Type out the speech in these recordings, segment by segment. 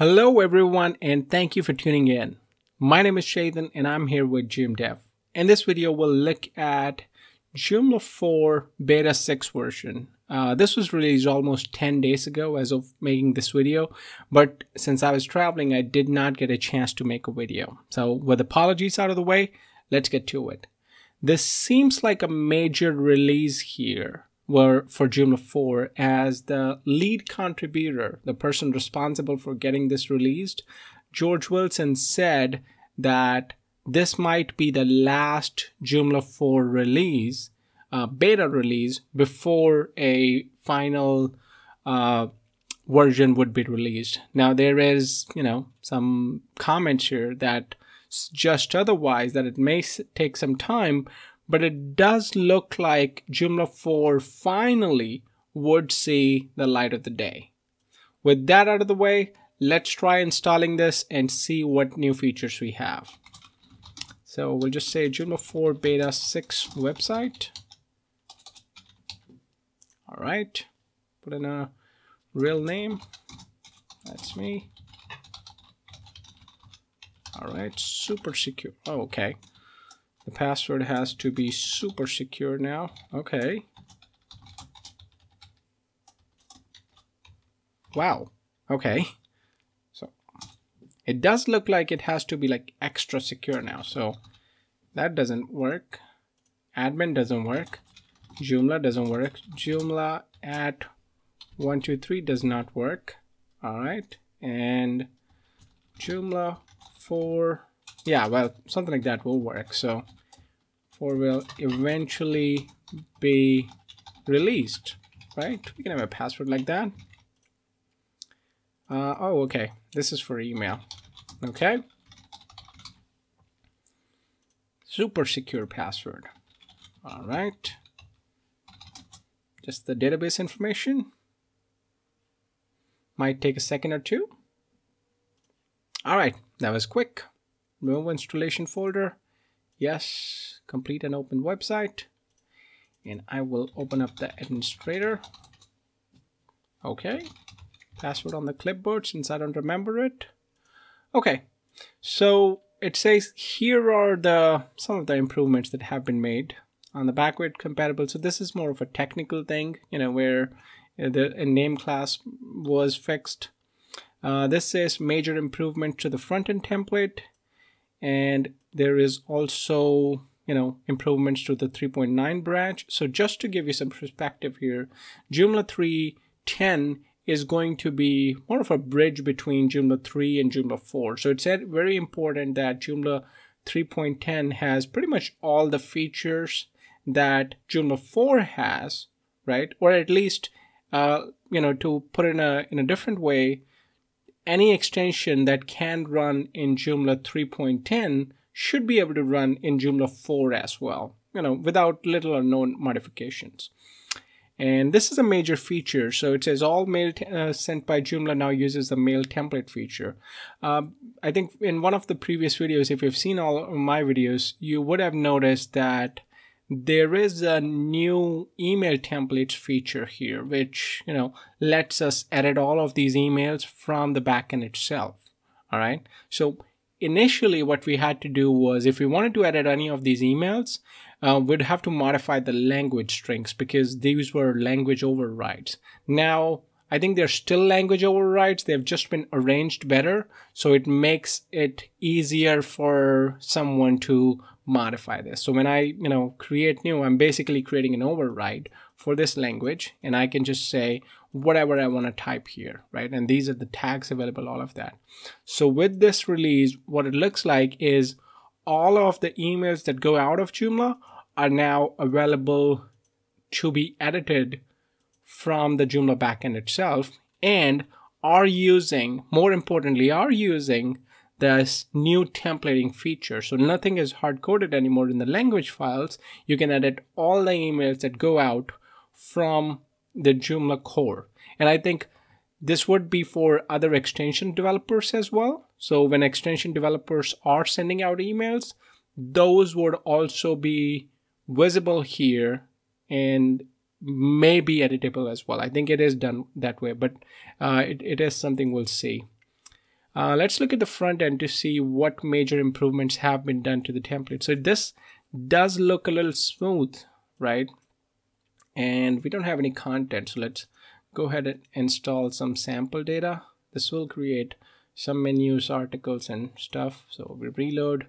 Hello everyone and thank you for tuning in. My name is Chetan and I'm here with Joomla. In this video we'll look at Joomla 4 Beta 6 version. Uh, this was released almost 10 days ago as of making this video, but since I was traveling I did not get a chance to make a video. So with apologies out of the way, let's get to it. This seems like a major release here were for Joomla 4 as the lead contributor, the person responsible for getting this released, George Wilson said that this might be the last Joomla 4 release, uh, beta release, before a final uh, version would be released. Now there is, you know, some comments here that suggest otherwise, that it may take some time, but it does look like Joomla 4 finally would see the light of the day. With that out of the way, let's try installing this and see what new features we have. So we'll just say Joomla 4 Beta 6 website. All right, put in a real name. That's me. All right, super secure. Oh, okay. The password has to be super secure now. Okay. Wow. Okay. So it does look like it has to be like extra secure now. So that doesn't work. Admin doesn't work. Joomla doesn't work. Joomla at 123 does not work. All right. And Joomla for yeah well something like that will work. So 4 will eventually be released right? We can have a password like that. Uh, oh okay. This is for email. Okay. Super secure password. All right. Just the database information. Might take a second or two. All right that was quick remove installation folder. Yes complete and open website. And I will open up the administrator. Okay. Password on the clipboard since I don't remember it. Okay. So it says here are the some of the improvements that have been made on the backward compatible. So this is more of a technical thing you know where the name class was fixed. Uh, this says major improvement to the front end template and there is also you know improvements to the 3.9 branch. So just to give you some perspective here Joomla 3.10 is going to be more of a bridge between Joomla 3 and Joomla 4 so it's very important that Joomla 3.10 has pretty much all the features that Joomla 4 has right? Or at least uh, you know to put in a in a different way any extension that can run in Joomla 3.10 should be able to run in Joomla 4 as well, you know, without little or no modifications. And this is a major feature. So it says all mail uh, sent by Joomla now uses the mail template feature. Uh, I think in one of the previous videos, if you've seen all of my videos, you would have noticed that there is a new email templates feature here, which, you know, lets us edit all of these emails from the backend itself. All right. So initially what we had to do was if we wanted to edit any of these emails, uh, we'd have to modify the language strings because these were language overrides. Now, I think they're still language overrides. They've just been arranged better. So it makes it easier for someone to modify this. So when I, you know, create new, I'm basically creating an override for this language and I can just say whatever I want to type here, right? And these are the tags available, all of that. So with this release, what it looks like is all of the emails that go out of Joomla are now available to be edited from the Joomla backend itself and are using, more importantly, are using this new templating feature. So nothing is hard coded anymore in the language files. You can edit all the emails that go out from the Joomla core. And I think this would be for other extension developers as well. So when extension developers are sending out emails, those would also be visible here and may be editable as well. I think it is done that way, but uh, it, it is something we'll see. Uh, let's look at the front end to see what major improvements have been done to the template. So this does look a little smooth, right? And we don't have any content. So let's go ahead and install some sample data. This will create some menus, articles and stuff. So we reload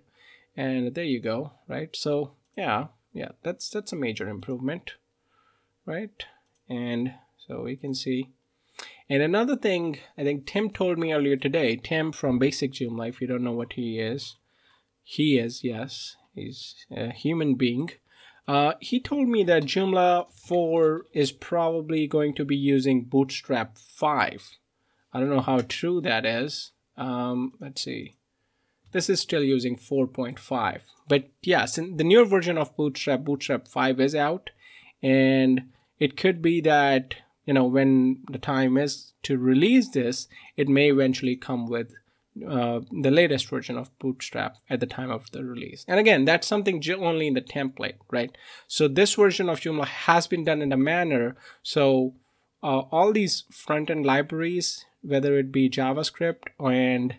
and there you go, right? So yeah, yeah, that's that's a major improvement, right? And so we can see. And another thing, I think Tim told me earlier today, Tim from Basic Joomla, Life, you don't know what he is, he is, yes, he's a human being. Uh, he told me that Joomla 4 is probably going to be using Bootstrap 5. I don't know how true that is. Um, let's see. This is still using 4.5. But yes, the newer version of Bootstrap, Bootstrap 5 is out. And it could be that you know when the time is to release this it may eventually come with uh, the latest version of bootstrap at the time of the release. And again that's something only in the template right? So this version of joomla has been done in a manner so uh, all these front-end libraries whether it be javascript and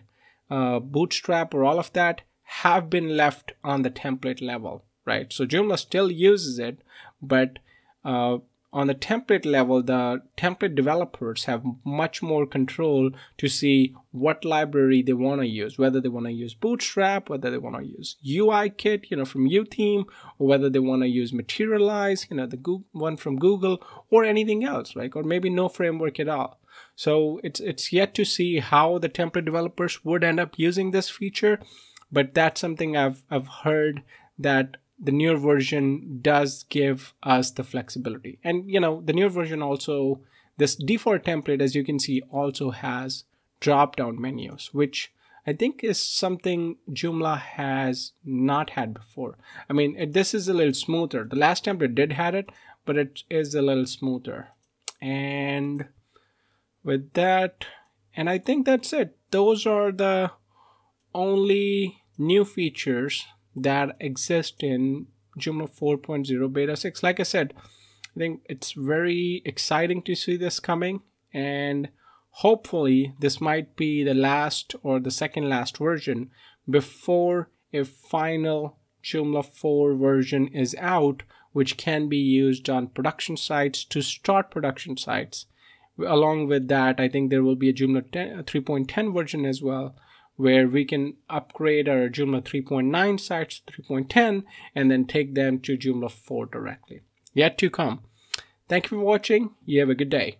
uh, bootstrap or all of that have been left on the template level right? So joomla still uses it but uh, on the template level, the template developers have much more control to see what library they want to use, whether they want to use Bootstrap, whether they want to use UIKit, you know, from YOOtheme, or whether they want to use Materialize, you know, the Google, one from Google, or anything else, right? Or maybe no framework at all. So it's it's yet to see how the template developers would end up using this feature, but that's something I've I've heard that the newer version does give us the flexibility. And you know, the newer version also, this default template, as you can see, also has drop down menus, which I think is something Joomla has not had before. I mean, it, this is a little smoother. The last template did had it, but it is a little smoother. And with that, and I think that's it. Those are the only new features that exist in Joomla 4.0 beta 6. Like I said, I think it's very exciting to see this coming and hopefully this might be the last or the second last version before a final Joomla 4 version is out which can be used on production sites to start production sites. Along with that, I think there will be a Joomla 3.10 version as well where we can upgrade our Joomla 3.9 sites 3.10 and then take them to Joomla 4 directly. Yet to come. Thank you for watching. You have a good day.